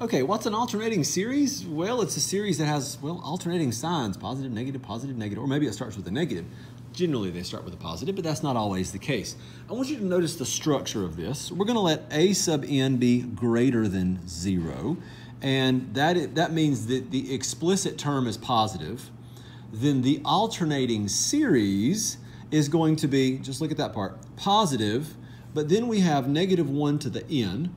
Okay, what's an alternating series? Well, it's a series that has, well, alternating signs, positive, negative, positive, negative, or maybe it starts with a negative. Generally, they start with a positive, but that's not always the case. I want you to notice the structure of this. We're going to let a sub n be greater than 0, and that, that means that the explicit term is positive. Then the alternating series is going to be, just look at that part, positive, but then we have negative 1 to the n,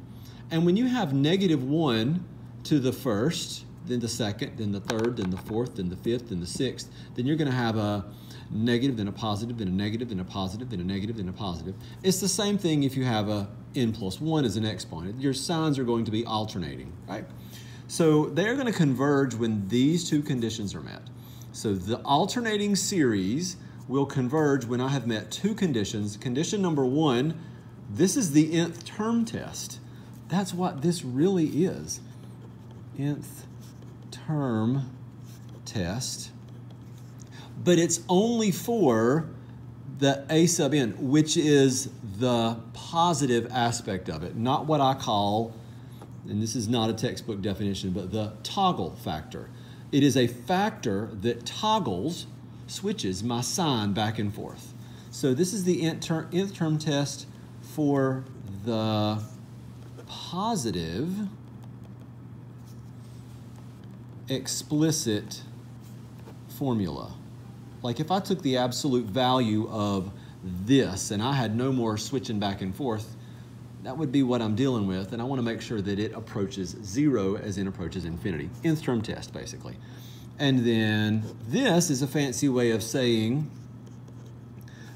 and when you have negative 1 to the first, then the second, then the third, then the fourth, then the fifth, then the sixth, then you're going to have a negative, then a positive, then a negative, then a positive, then a negative, then a positive. It's the same thing if you have a n plus 1 as an exponent. Your signs are going to be alternating, right? So they're going to converge when these two conditions are met. So the alternating series will converge when I have met two conditions. Condition number one, this is the nth term test. That's what this really is. Nth term test. But it's only for the a sub n, which is the positive aspect of it, not what I call, and this is not a textbook definition, but the toggle factor. It is a factor that toggles, switches my sign back and forth. So this is the nth term, nth term test for the positive explicit formula. Like if I took the absolute value of this and I had no more switching back and forth, that would be what I'm dealing with, and I want to make sure that it approaches zero as in approaches infinity. Nth term test, basically. And then this is a fancy way of saying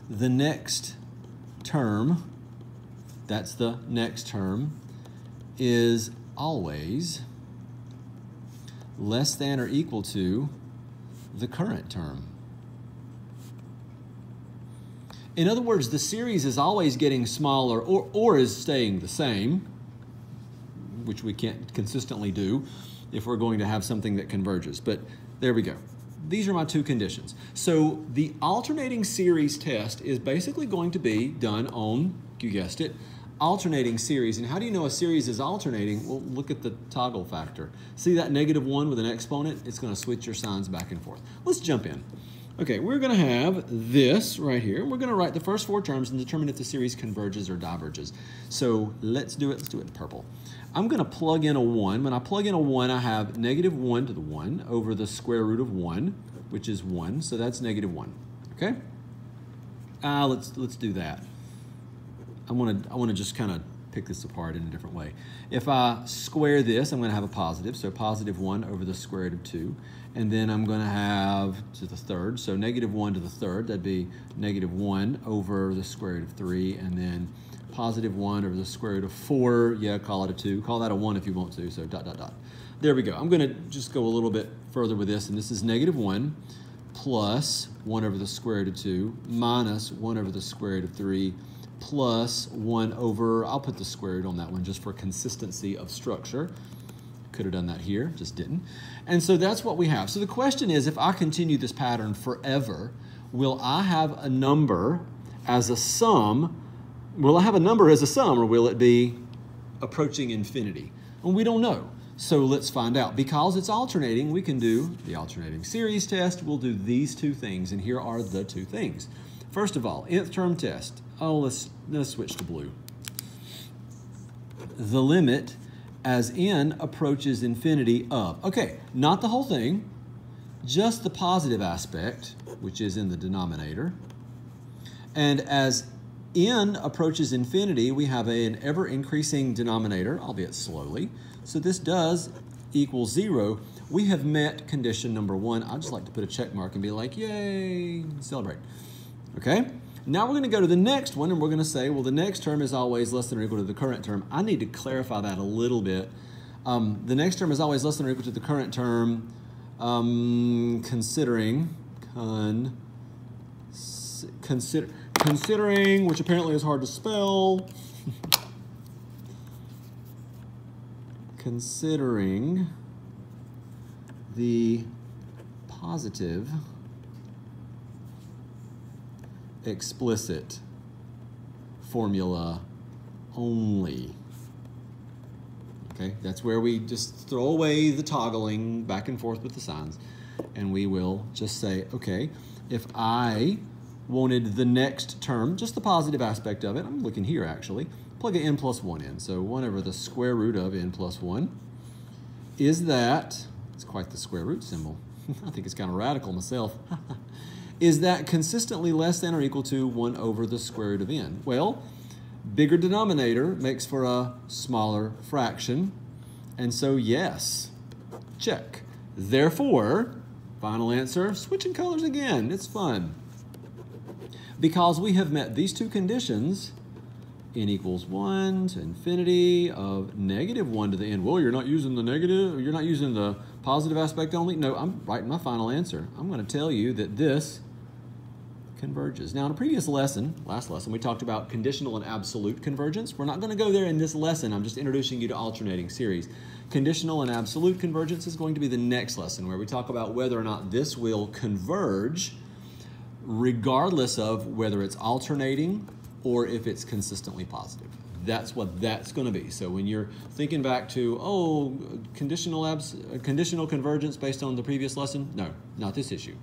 the next term, that's the next term, is always less than or equal to the current term. In other words, the series is always getting smaller or, or is staying the same, which we can't consistently do if we're going to have something that converges. But there we go. These are my two conditions. So the alternating series test is basically going to be done on, you guessed it, alternating series. And how do you know a series is alternating? Well, look at the toggle factor. See that negative one with an exponent? It's going to switch your signs back and forth. Let's jump in. Okay, we're going to have this right here. We're going to write the first four terms and determine if the series converges or diverges. So let's do it. Let's do it in purple. I'm going to plug in a 1. When I plug in a 1, I have negative 1 to the 1 over the square root of 1, which is 1. So that's negative 1. Okay? Uh, let's, let's do that. I want to I want to just kind of pick this apart in a different way. If I square this, I'm going to have a positive, so positive 1 over the square root of 2. And then I'm going to have to the third, so negative 1 to the third, that'd be negative 1 over the square root of 3, and then positive 1 over the square root of 4, yeah, call it a 2. Call that a 1 if you want to, so dot, dot, dot. There we go. I'm going to just go a little bit further with this, and this is negative 1 plus 1 over the square root of 2 minus 1 over the square root of 3 plus 1 over, I'll put the square root on that one just for consistency of structure. Could have done that here, just didn't. And so that's what we have. So the question is, if I continue this pattern forever, will I have a number as a sum? Will I have a number as a sum, or will it be approaching infinity? And we don't know. So let's find out. Because it's alternating, we can do the alternating series test. We'll do these two things, and here are the two things. First of all, nth term test. Oh, let's, let's switch to blue. The limit as n approaches infinity of. Okay, not the whole thing, just the positive aspect, which is in the denominator. And as n approaches infinity, we have an ever increasing denominator, albeit slowly. So this does equal zero. We have met condition number one. I just like to put a check mark and be like, yay, celebrate. Okay? Now we're going to go to the next one and we're going to say, well, the next term is always less than or equal to the current term. I need to clarify that a little bit. Um, the next term is always less than or equal to the current term, um, considering, con, consider, considering, which apparently is hard to spell, considering the positive explicit formula only. Okay, that's where we just throw away the toggling back and forth with the signs. And we will just say, okay, if I wanted the next term, just the positive aspect of it, I'm looking here actually, plug an n plus 1 in. So 1 over the square root of n plus 1 is that, it's quite the square root symbol. I think it's kind of radical myself. is that consistently less than or equal to 1 over the square root of n? Well, bigger denominator makes for a smaller fraction. And so yes, check. Therefore, final answer, switching colors again, it's fun. Because we have met these two conditions, n equals 1 to infinity of negative 1 to the n. Well, you're not using the negative, you're not using the positive aspect only. No, I'm writing my final answer. I'm going to tell you that this converges. Now, in a previous lesson, last lesson, we talked about conditional and absolute convergence. We're not going to go there in this lesson. I'm just introducing you to alternating series. Conditional and absolute convergence is going to be the next lesson where we talk about whether or not this will converge regardless of whether it's alternating or if it's consistently positive. That's what that's going to be. So when you're thinking back to, oh, conditional, abs- conditional convergence based on the previous lesson, no, not this issue.